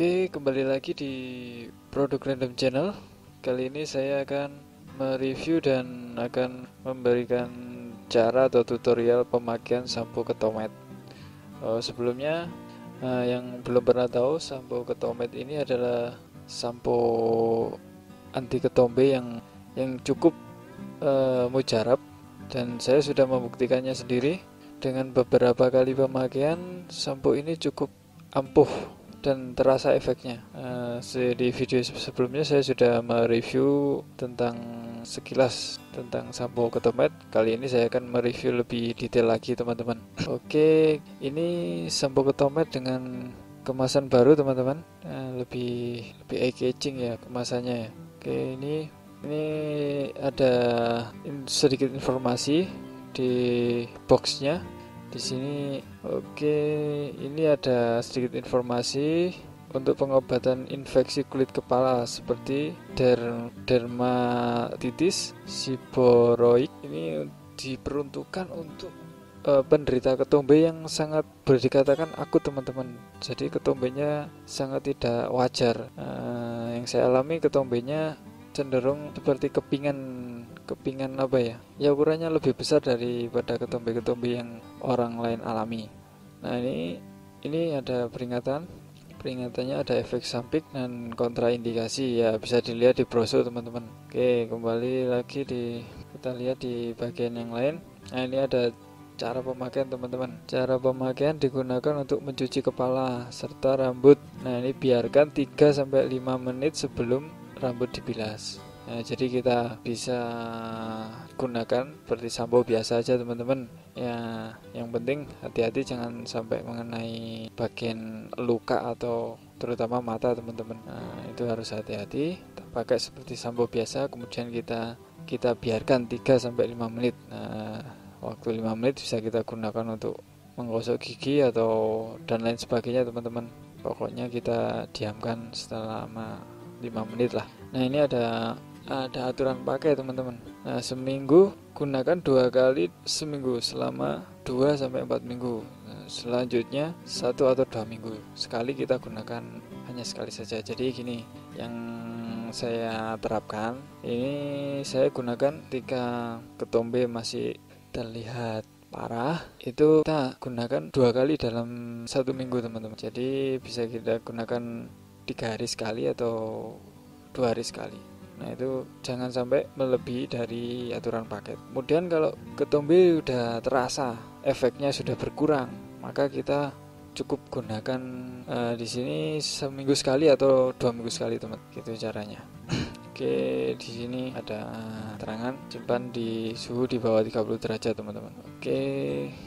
Oke, kembali lagi di Produk Random Channel. Kali ini saya akan mereview dan akan memberikan cara atau tutorial pemakaian sampo ketomet. Oh, sebelumnya uh, yang belum pernah tahu sampo ketomet ini adalah sampo anti ketombe yang yang cukup uh, mujarab dan saya sudah membuktikannya sendiri dengan beberapa kali pemakaian sampo ini cukup ampuh dan terasa efeknya. Uh, di video sebelumnya saya sudah mereview tentang sekilas tentang sampo ketomet. Kali ini saya akan mereview lebih detail lagi teman-teman. Oke, ini sampo ketomet dengan kemasan baru teman-teman. Uh, lebih lebih eye catching ya kemasannya ya. Oke, ini ini ada sedikit informasi di boxnya di sini oke ini ada sedikit informasi untuk pengobatan infeksi kulit kepala seperti der dermatitis siboroid ini diperuntukkan untuk uh, penderita ketombe yang sangat boleh dikatakan akut teman-teman. Jadi ketombenya sangat tidak wajar. Uh, yang saya alami ketombenya cenderung seperti kepingan kepingan apa ya? Ya ukurannya lebih besar daripada ketombe-ketombe yang orang lain alami. Nah ini ini ada peringatan. Peringatannya ada efek samping dan kontraindikasi. Ya bisa dilihat di brosur teman-teman. Oke kembali lagi di kita lihat di bagian yang lain. Nah ini ada cara pemakaian teman-teman. Cara pemakaian digunakan untuk mencuci kepala serta rambut. Nah ini biarkan 3-5 menit sebelum rambut dibilas Nah, jadi kita bisa gunakan seperti sampo biasa aja teman-teman. Ya, yang penting hati-hati jangan sampai mengenai bagian luka atau terutama mata teman-teman. Nah, itu harus hati-hati. Pakai seperti sampo biasa, kemudian kita kita biarkan 3 sampai 5 menit. Nah, waktu 5 menit bisa kita gunakan untuk menggosok gigi atau dan lain sebagainya teman-teman. Pokoknya kita diamkan selama 5 menit lah. Nah, ini ada ada aturan pakai teman-teman. Nah seminggu gunakan dua kali seminggu selama 2 sampai 4 minggu. Nah, selanjutnya satu atau dua minggu sekali kita gunakan hanya sekali saja. Jadi gini yang saya terapkan ini saya gunakan ketika ketombe masih terlihat parah. Itu kita gunakan dua kali dalam satu minggu teman-teman. Jadi bisa kita gunakan tiga hari sekali atau dua hari sekali Nah itu jangan sampai melebihi dari aturan paket. Kemudian kalau ketombe udah terasa efeknya sudah berkurang, maka kita cukup gunakan uh, di sini seminggu sekali atau dua minggu sekali teman. Gitu caranya. Oke, di sini ada terangan simpan di suhu di bawah 30 derajat, teman-teman. Oke,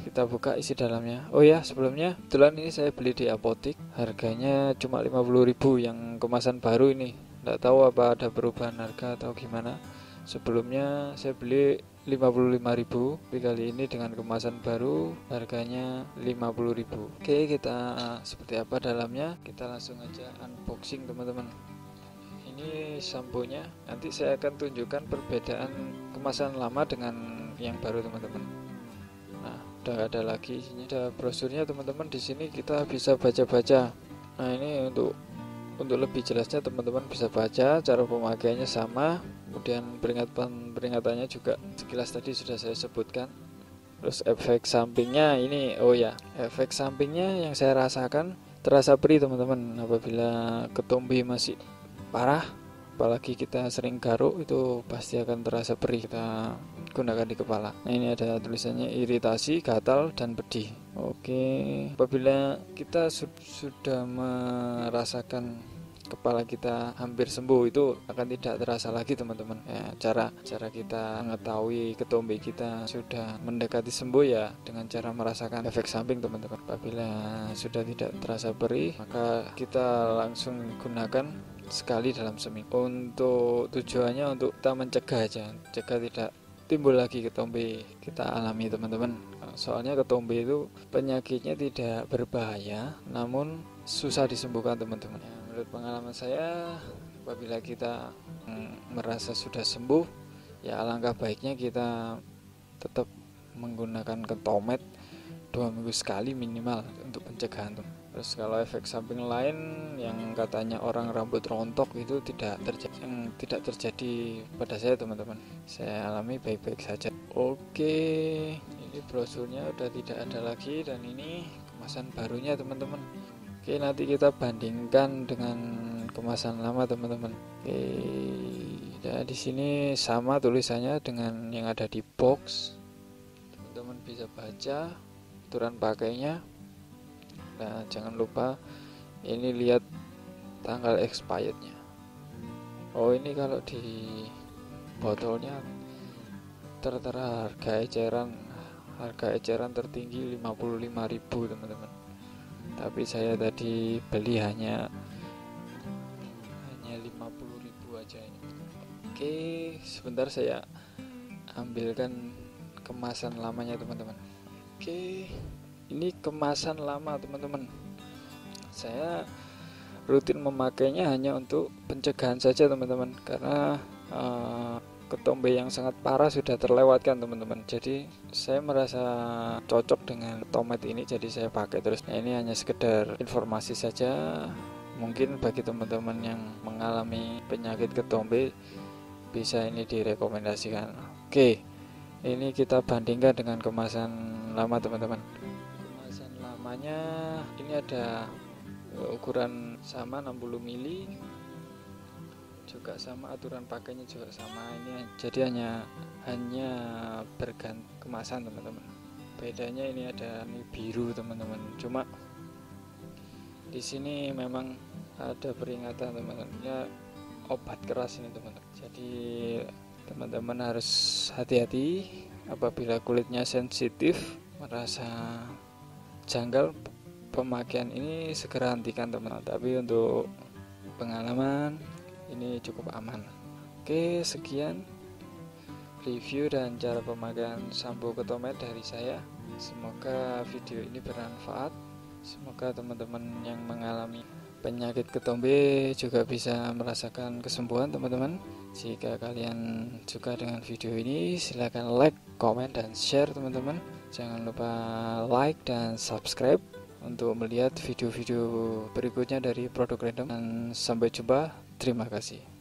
kita buka isi dalamnya. Oh ya, sebelumnya kebetulan ini saya beli di apotik. Harganya cuma 50.000 yang kemasan baru ini tidak tahu apa ada perubahan harga atau gimana. Sebelumnya saya beli 55.000 tapi kali ini dengan kemasan baru harganya 50.000 oke kita seperti apa dalamnya? Kita langsung aja unboxing teman-teman. Ini sampo-nya. Nanti saya akan tunjukkan perbedaan kemasan lama dengan yang baru teman-teman. Nah udah ada lagi ini ada brosurnya teman-teman. Di sini kita bisa baca-baca. Nah ini untuk untuk lebih jelasnya teman-teman bisa baca cara pemakaiannya sama. Kemudian peringatan peringatannya juga sekilas tadi sudah saya sebutkan. Terus efek sampingnya ini oh ya efek sampingnya yang saya rasakan terasa perih teman-teman. Apabila ketombe masih parah apalagi kita sering garuk itu pasti akan terasa perih kita gunakan di kepala. Nah ini ada tulisannya iritasi gatal dan pedih oke apabila kita su sudah merasakan kepala kita hampir sembuh itu akan tidak terasa lagi teman-teman. Ya cara cara kita mengetahui ketombe kita sudah mendekati sembuh ya dengan cara merasakan efek samping teman-teman. Apabila sudah tidak terasa perih maka kita langsung gunakan sekali dalam seminggu. Untuk tujuannya untuk kita mencegah aja cegah tidak timbul lagi ketombe kita alami teman-teman soalnya ketombe itu penyakitnya tidak berbahaya namun susah disembuhkan teman-teman menurut pengalaman saya apabila kita mm, merasa sudah sembuh ya alangkah baiknya kita tetap menggunakan ketomet dua minggu sekali minimal untuk pencegahan tuh. Terus kalau efek samping lain yang katanya orang rambut rontok itu tidak terjadi yang tidak terjadi pada saya teman-teman. Saya alami baik-baik saja. Oke ini brosurnya udah tidak ada lagi dan ini kemasan barunya teman-teman. Oke nanti kita bandingkan dengan kemasan lama teman-teman. Oke dan di sini sama tulisannya dengan yang ada di box. Teman-teman bisa baca aturan pakainya. Nah jangan lupa ini lihat tanggal expirednya. Oh ini kalau di botolnya tertera harga eceran harga eceran tertinggi 55.000 teman-teman. Tapi saya tadi beli hanya hanya 50.000 aja ini. Oke sebentar saya ambilkan kemasan lamanya teman-teman. Oke ini kemasan lama teman-teman. Saya rutin memakainya hanya untuk pencegahan saja teman-teman. Karena uh, ketombe yang sangat parah sudah terlewatkan teman-teman. Jadi saya merasa cocok dengan tomat ini jadi saya pakai terus. Nah, ini hanya sekedar informasi saja. Mungkin bagi teman-teman yang mengalami penyakit ketombe bisa ini direkomendasikan. Oke ini kita bandingkan dengan kemasan lama teman-teman. Namanya ini ada eh, ukuran sama 60 mili juga sama aturan pakainya juga sama. Ini jadi hanya hanya berganti kemasan teman-teman. Bedanya ini ada ini biru teman-teman. Cuma di sini memang ada peringatan teman-teman. Ya obat keras ini teman-teman. Jadi teman-teman harus hati-hati apabila kulitnya sensitif merasa janggal pemakaian ini segera hentikan teman-teman. Tapi untuk pengalaman ini cukup aman. Oke sekian review dan cara pemakaian sampo ketomet dari saya. Semoga video ini bermanfaat. Semoga teman-teman yang mengalami penyakit ketombe juga bisa merasakan kesembuhan teman-teman. Jika kalian suka dengan video ini silahkan like, comment, dan share teman-teman. Jangan lupa like dan subscribe untuk melihat video-video berikutnya dari produk random. Dan sampai jumpa. Terima kasih.